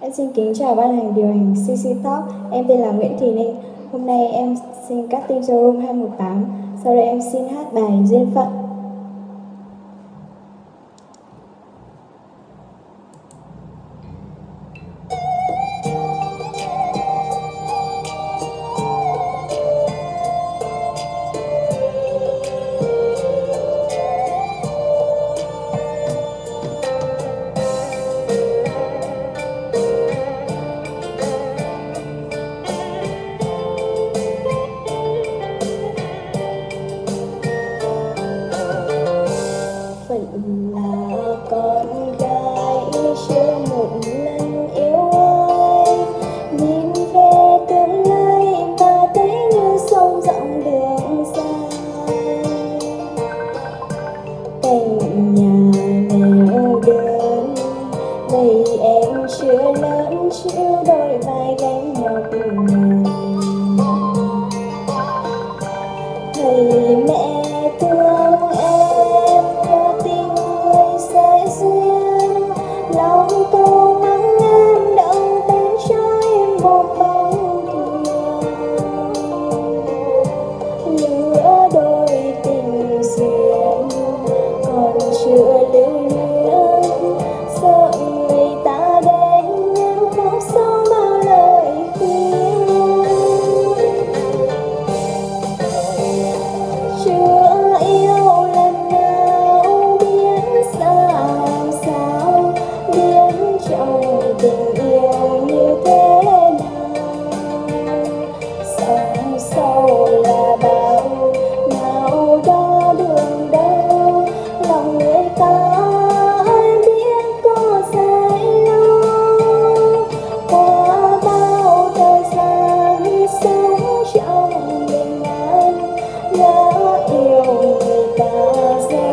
Em xin kính chào ban hành điều hành CC Talk. Em tên là Nguyễn Thị Ninh. Hôm nay em xin cắt tin casting room 218. Sau đây em xin hát bài Duyên Phận.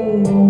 Oh.